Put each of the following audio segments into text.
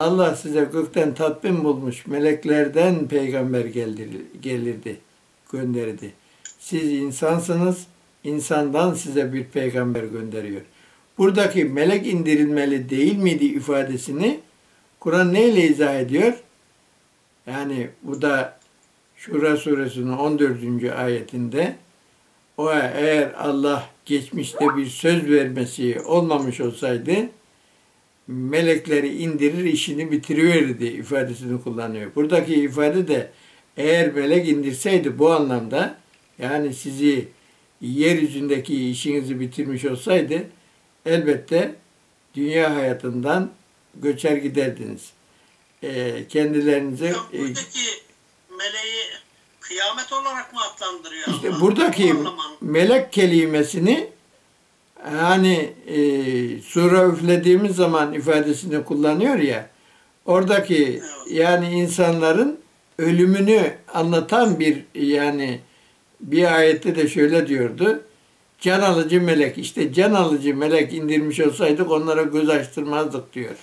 Allah size gökten tatmin bulmuş meleklerden peygamber geldir- gelirdi, gönderdi. Siz insansınız, insandan size bir peygamber gönderiyor. Buradaki melek indirilmeli değil miydi ifadesini Kur'an neyle izah ediyor? Yani bu da Şura suresinin 14. ayetinde o eğer Allah geçmişte bir söz vermesi olmamış olsaydı melekleri indirir işini bitiriverirdi ifadesini kullanıyor. Buradaki ifade de eğer melek indirseydi bu anlamda yani sizi yeryüzündeki işinizi bitirmiş olsaydı elbette dünya hayatından göçer giderdiniz. Ee, kendilerinize Ya e, buradaki meleği kıyamet olarak mı adlandırıyor İşte Allah? buradaki melek kelimesini hani e, sura üflediğimiz zaman ifadesini kullanıyor ya oradaki yani insanların ölümünü anlatan bir yani bir ayette de şöyle diyordu. Can alıcı melek işte can alıcı melek indirmiş olsaydık onlara göz açtırmazdık diyor.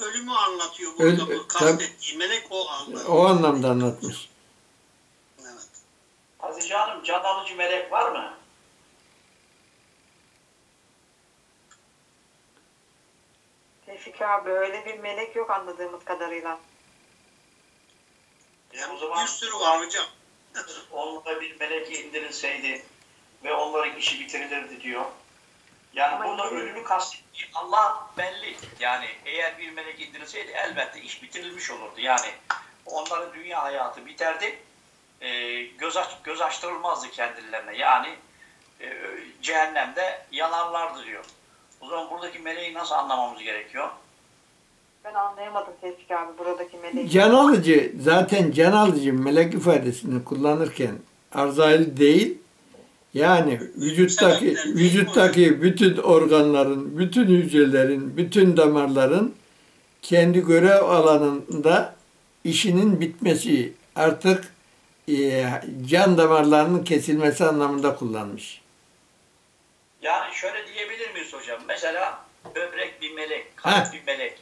Ölümü anlatıyor burada Öl- bu kastettiği melek o anlamda. O anlamda anlatmış. Evet. Hatice Hanım can alıcı melek var mı? Tevfik abi öyle bir melek yok anladığımız kadarıyla. Yani o zaman bir sürü var hocam. onlara bir melek indirilseydi ve onların işi bitirilirdi diyor. Yani Ama burada ölümü kastettiği Allah belli. Yani eğer bir melek indirilseydi elbette iş bitirilmiş olurdu. Yani onların dünya hayatı biterdi. Ee, göz, aç, göz açtırılmazdı kendilerine. Yani e, cehennemde yanarlardı diyor. O zaman buradaki meleği nasıl anlamamız gerekiyor? Ben anlayamadım Tevfik abi buradaki meleği. Can alıcı zaten can alıcı melek ifadesini kullanırken arzail değil yani vücuttaki vücuttaki bütün organların, bütün hücrelerin, bütün damarların kendi görev alanında işinin bitmesi artık e, can damarlarının kesilmesi anlamında kullanmış. Şöyle diyebilir miyiz hocam? Mesela böbrek bir melek, kalp Ha. bir melek.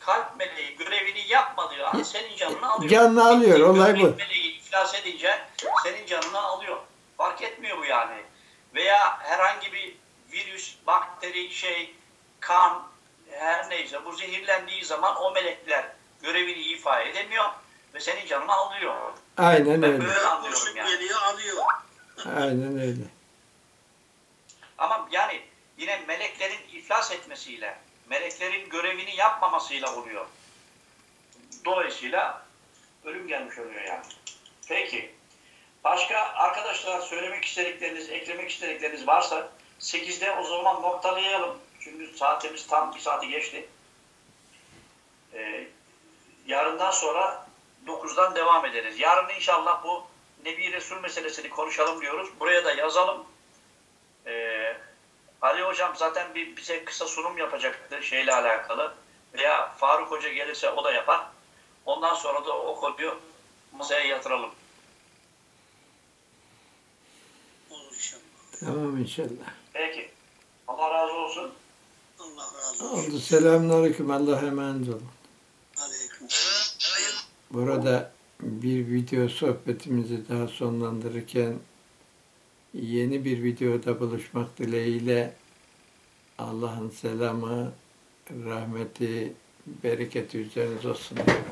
Kalp meleği görevini yapmadığı an senin canını alıyor. Canını alıyor, Bitti, olay böbrek bu. meleği iflas edince senin canını alıyor. Fark etmiyor bu yani. Veya herhangi bir virüs, bakteri, şey, kan, her neyse bu zehirlendiği zaman o melekler görevini ifa edemiyor ve senin canını alıyor. Aynen Ben öyle. böyle anlıyorum yani. geliyor alıyor. Aynen öyle. Ama yani yine meleklerin iflas etmesiyle, meleklerin görevini yapmamasıyla oluyor. Dolayısıyla ölüm gelmiş oluyor yani. Peki. Başka arkadaşlar söylemek istedikleriniz, eklemek istedikleriniz varsa 8'de o zaman noktalayalım. Çünkü saatimiz tam bir saati geçti. Ee, yarından sonra 9'dan devam ederiz. Yarın inşallah bu Nebi Resul meselesini konuşalım diyoruz. Buraya da yazalım. Ee, Hocam zaten bir, bize kısa sunum yapacaktı şeyle alakalı. Veya Faruk Hoca gelirse o da yapar. Ondan sonra da o konuyu masaya yatıralım. Olur inşallah. Tamam inşallah. Peki. Allah razı olsun. Allah razı olsun. Oldu. Selamünaleyküm. Allah'a emanet olun. Aleyküm. Burada bir video sohbetimizi daha sonlandırırken yeni bir videoda buluşmak dileğiyle Allah'ın selamı, rahmeti, bereketi üzerinize olsun diyorum.